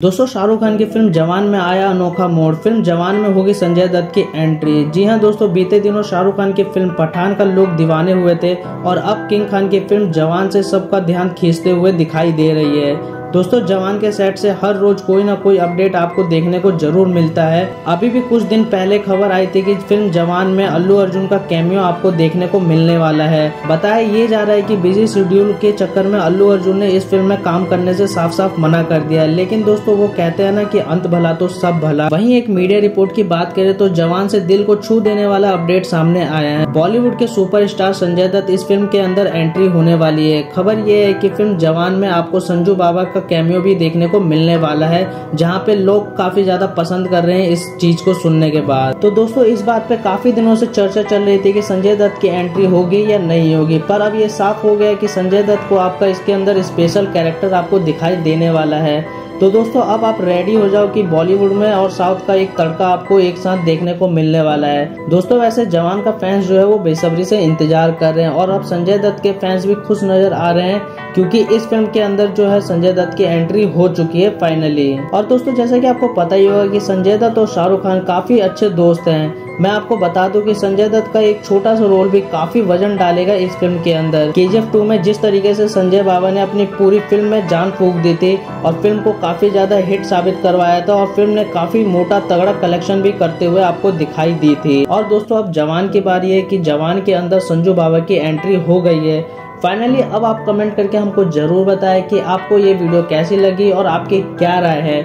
दोस्तों, शाहरुख खान की फ़िल्म जवान में आया अनोखा मोड़। फ़िल्म जवान में होगी संजय दत्त की एंट्री जी हाँ दोस्तों, बीते दिनों शाहरुख खान की फ़िल्म पठान का लोग दीवाने हुए थे और अब किंग खान की फ़िल्म जवान से सबका ध्यान खींचते हुए दिखाई दे रही है। दोस्तों, जवान के सेट से हर रोज कोई ना कोई अपडेट आपको देखने को ज़रूर मिलता है। अभी भी कुछ दिन पहले खबर आई थी कि फ़िल्म जवान में अल्लू अर्जुन का कैमियो आपको देखने को मिलने वाला है। बताया ये जा रहा है कि बिज़ी शेड्यूल के चक्कर में अल्लू अर्जुन ने इस फ़िल्म में काम करने से साफ़ साफ़ मना कर दिया है। लेकिन दोस्तों, वो कहते हैं ना कि अंत भला तो सब भला। वहीं एक मीडिया रिपोर्ट की बात करें तो जवान से दिल को छू देने वाला अपडेट सामने आया है। बॉलीवुड के सुपरस्टार संजय दत्त इस फ़िल्म के अंदर एंट्री होने वाली है। खबर ये है की फ़िल्म जवान में आपको संजू बाबा का कैमियो भी देखने को मिलने वाला है, जहाँ पे लोग काफ़ी ज़्यादा पसंद कर रहे हैं इस चीज़ को सुनने के बाद। तो दोस्तों, इस बात पे काफ़ी दिनों से चर्चा चल रही थी कि संजय दत्त की एंट्री होगी या नहीं होगी, पर अब ये साफ़ हो गया कि संजय दत्त को आपका इसके अंदर स्पेशल कैरेक्टर आपको दिखाई देने वाला है। तो दोस्तों, अब आप रेडी हो जाओ कि बॉलीवुड में और साउथ का एक तड़का आपको एक साथ देखने को मिलने वाला है। दोस्तों, वैसे जवान का फैंस जो है वो बेसब्री से इंतज़ार कर रहे हैं और अब संजय दत्त के फैंस भी खुश नज़र आ रहे हैं क्योंकि इस फ़िल्म के अंदर जो है संजय दत्त की एंट्री हो चुकी है फाइनली और दोस्तों, जैसा कि आपको पता ही होगा कि संजय दत्त और शाहरुख खान काफ़ी अच्छे दोस्त हैं। मैं आपको बता दूँ कि संजय दत्त का एक छोटा सा रोल भी काफ़ी वज़न डालेगा इस फ़िल्म के अंदर। के जी टू में जिस तरीके से संजय बाबा ने अपनी पूरी फ़िल्म में जान फूक दी थी और फ़िल्म को काफ़ी ज़्यादा हिट साबित करवाया था और फ़िल्म ने काफ़ी मोटा तगड़ा कलेक्शन भी करते हुए आपको दिखाई दी थी। और दोस्तों, अब जवान की बारी है की जवान के अंदर संजू बाबा की एंट्री हो गई है। फाइनली अब आप कमेंट करके हमको ज़रूर बताएँ कि आपको ये वीडियो कैसी लगी और आपकी क्या राय है।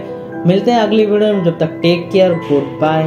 मिलते हैं अगली वीडियो में, जब तक टेक केयर गुड बाय